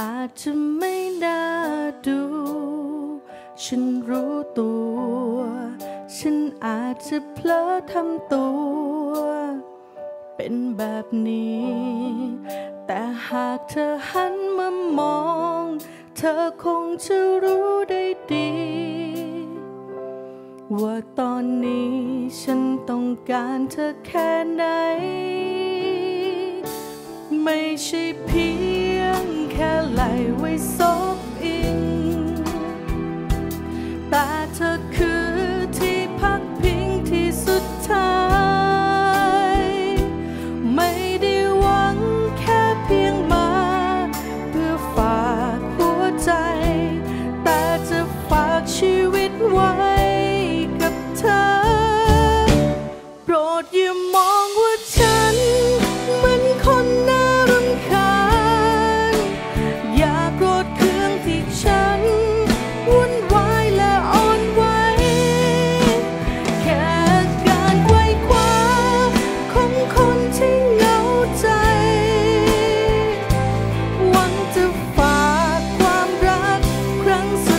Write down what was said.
อาจจะไม่น่าดู ฉันรู้ตัว ฉันอาจจะเพลอทำตัว เป็นแบบนี้ แต่หากเธอหันมามอง เธอคงจะรู้ได้ดี ว่าตอนนี้ฉันต้องการเธอแค่ไหน ไม่ใช่เพียงแค่ ไหลไว้ซบอิงแต่เธอคือ ค